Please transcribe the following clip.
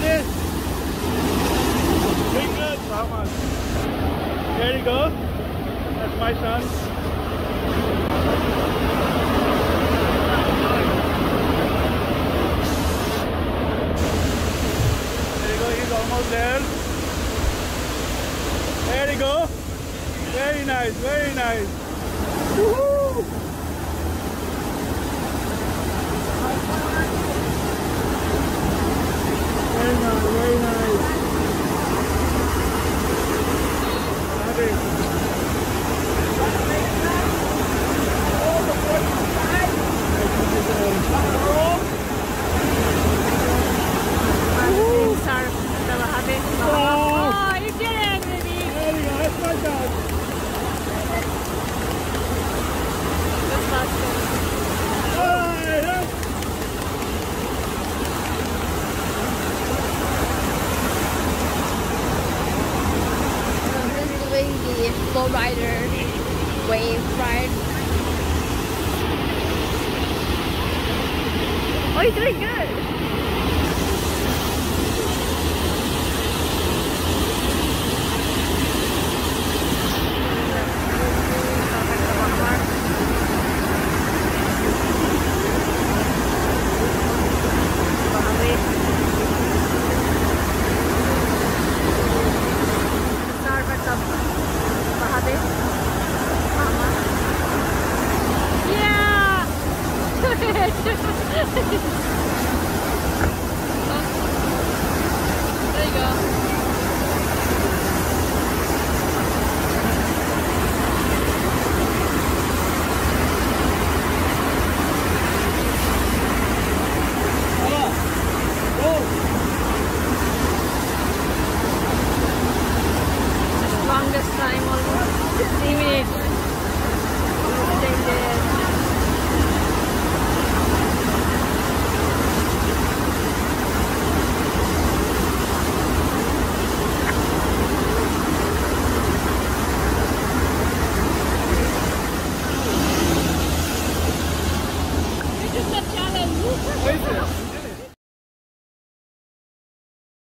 buddy? Doing good, Bahamas. There you go. That's my son. There you go, he's almost there. There you go. Very nice, very nice. Woohoo! Very nice, very nice. Happy. Sorry, so happy. Oh. Oh, you did it, baby. There you go, that's my dog. The rider wave ride. Oh, you're doing good. longest time, almost 3 minutes. 加了五块五